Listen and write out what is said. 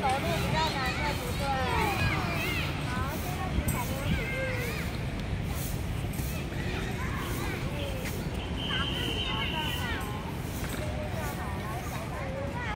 走路